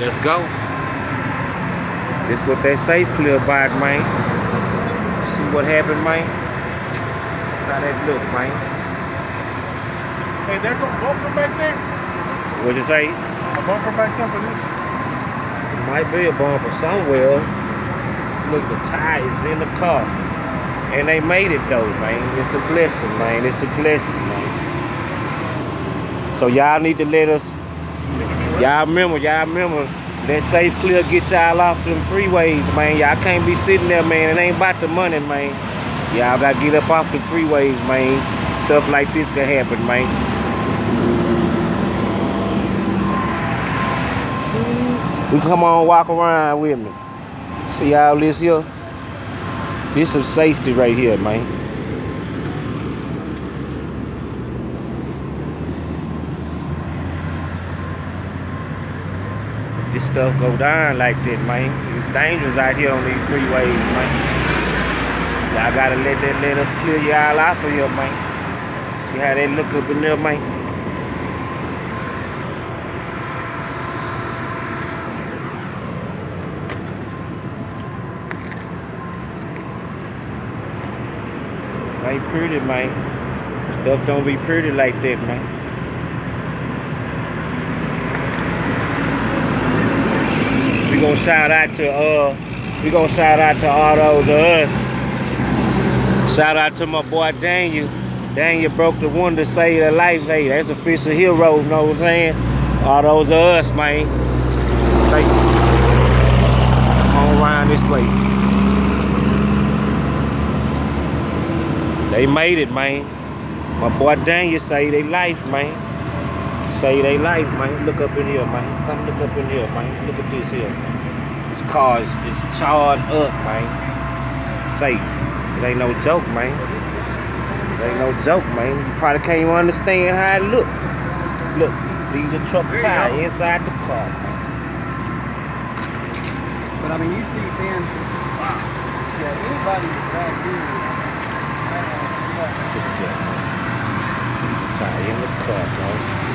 Let's go. This what that safe clear about, man. See what happened, man. How that look, man. Hey, there's no bumper back there? What'd you say? A bumper back there for this? Might be a bumper somewhere. Look, the tires in the car. And they made it though, man. It's a blessing, man. It's a blessing, man. So y'all need to let us, y'all remember, y'all remember, that safe clear get y'all off them freeways, man. Y'all can't be sitting there, man. It ain't about the money, man. Y'all gotta get up off the freeways, man. Stuff like this can happen, man. We come on walk around with me. See all this here? This is safety right here, man. This stuff go down like that, man. It's dangerous out here on these freeways, man. Y'all gotta let that let us clear y'all off of here, man. See how they look up in there, man. Ain't pretty, man. Stuff don't be pretty like that, man. Gonna shout out to uh, we gonna shout out to Autos R Us. Shout out to my boy Daniel. Daniel broke the one to save a life. Hey, that's official hero, you know what I'm saying? Autos R Us, man. Say, come on around this way. They made it, man. My boy Daniel saved their life, man. Saved their life, man. Look up in here, man. Come look up in here, man. Look at this here. This car is, is charred up, man. Say, it ain't no joke, man. It ain't no joke, man. You probably can't even understand how it look. Look, these are truck tires inside the car. But I mean, you see then, yeah, anybody back here, uh, Look at that. These are tires in the car, dog.